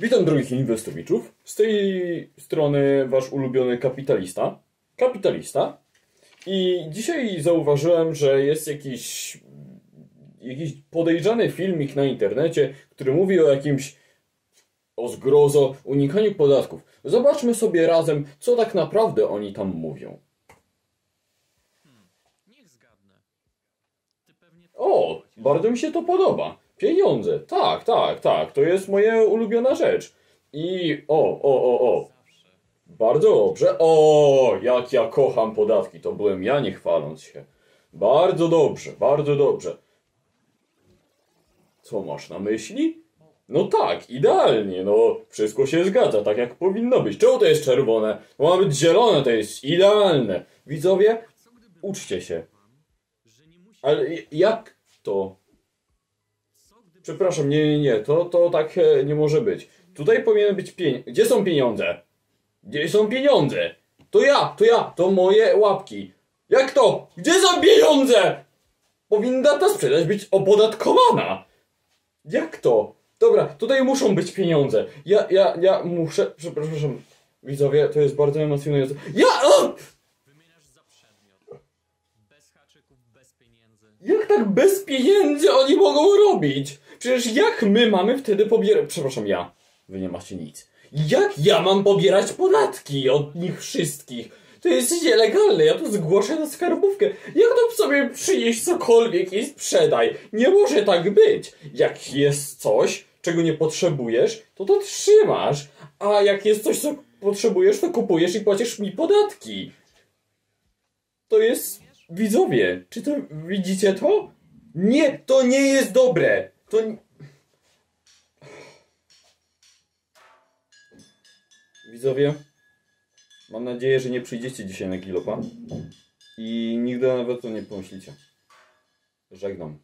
Witam drogich inwestowiczów. Z tej strony wasz ulubiony kapitalista. Kapitalista. I dzisiaj zauważyłem, że jest jakiś jakiś podejrzany filmik na internecie, który mówi o jakimś o zgrozo, unikaniu podatków. Zobaczmy sobie razem, co tak naprawdę oni tam mówią. Niech zgadnę. Ty pewnie O, bardzo mi się to podoba. Pieniądze. Tak, tak, tak. To jest moja ulubiona rzecz. I o, o, o, o. Bardzo dobrze. O, jak ja kocham podatki. To byłem ja, nie chwaląc się. Bardzo dobrze, bardzo dobrze. Co masz na myśli? No tak, idealnie, no wszystko się zgadza, tak jak powinno być. Czemu to jest czerwone? To ma być zielone, to jest idealne. Widzowie, uczcie się. Ale jak to? Przepraszam, nie, nie, nie, to, to tak e, nie może być. Tutaj powinien być pieniądze. Gdzie są pieniądze? Gdzie są pieniądze? To ja, to ja, to moje łapki. Jak to? Gdzie są pieniądze? Powinna ta sprzedaż być opodatkowana. Jak to? Dobra, tutaj muszą być pieniądze. Ja, ja, ja muszę, przepraszam, widzowie, to jest bardzo emocjonujące. Ja, pieniędzy. Jak tak bez pieniędzy oni mogą robić? Przecież jak my mamy wtedy pobierać... Przepraszam, ja. Wy nie macie nic. Jak ja mam pobierać podatki od nich wszystkich? To jest nielegalne, ja to zgłoszę na skarbówkę. Jak to sobie przynieść cokolwiek i sprzedaj? Nie może tak być. Jak jest coś, czego nie potrzebujesz, to to trzymasz. A jak jest coś, co potrzebujesz, to kupujesz i płacisz mi podatki. To jest... Widzowie, czy to widzicie to? Nie, to nie jest dobre. To... Widzowie, mam nadzieję, że nie przyjdziecie dzisiaj na Gilopa i nigdy nawet o nie pomyślicie. Żegnam.